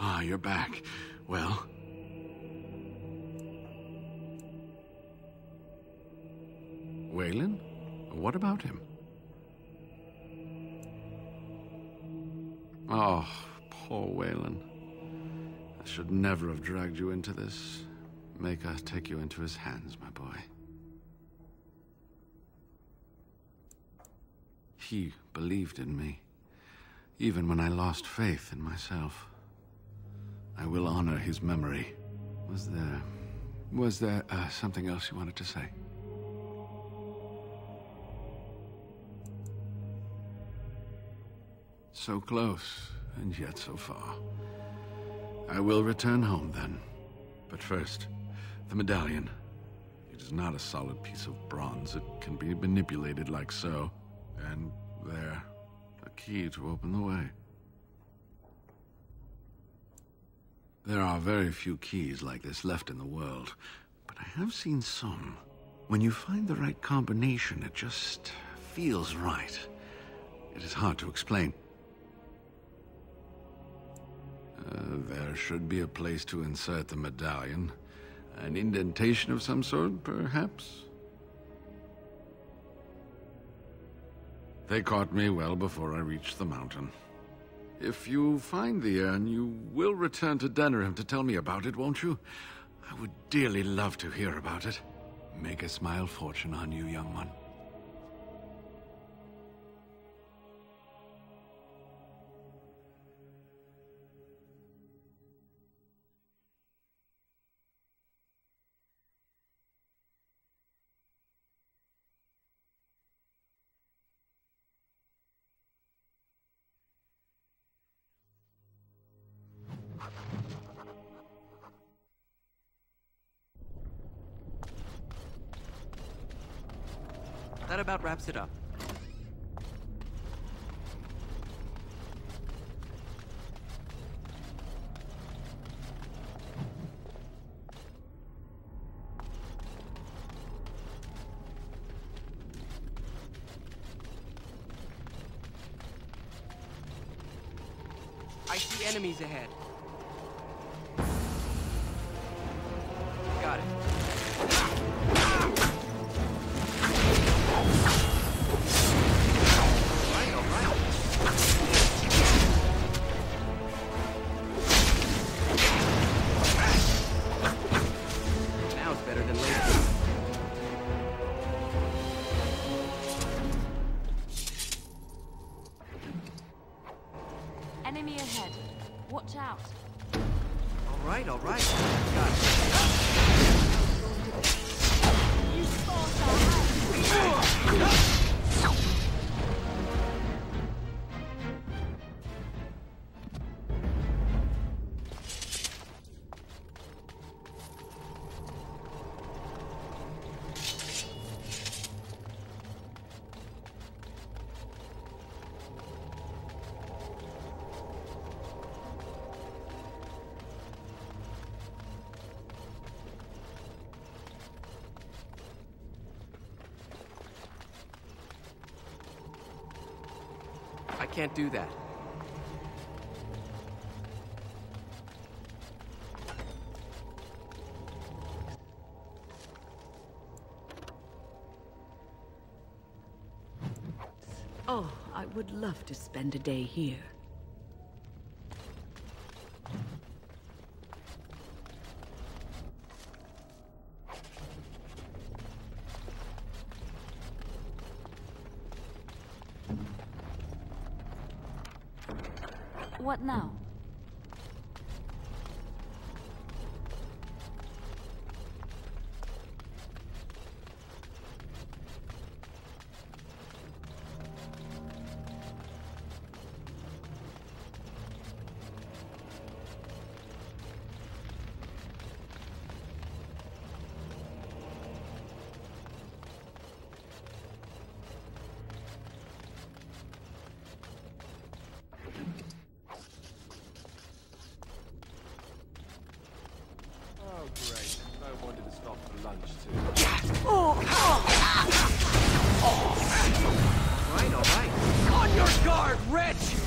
Ah, you're back. Well? Weylin? What about him? Oh, poor Weylin. I should never have dragged you into this. Make Maker take you into his hands, my boy. He believed in me, even when I lost faith in myself. I will honor his memory. Was there... was there uh, something else you wanted to say? So close, and yet so far. I will return home then. But first, the medallion. It is not a solid piece of bronze. It can be manipulated like so. And there, a key to open the way. There are very few keys like this left in the world, but I have seen some. When you find the right combination, it just feels right. It is hard to explain. Uh, there should be a place to insert the medallion. An indentation of some sort, perhaps? They caught me well before I reached the mountain. If you find the urn, you will return to Denerim to tell me about it, won't you? I would dearly love to hear about it. Make a smile fortune on you, young one. That about wraps it up. I see enemies ahead. Right, all right. Can't do that. Oh, I would love to spend a day here. What now? Rich.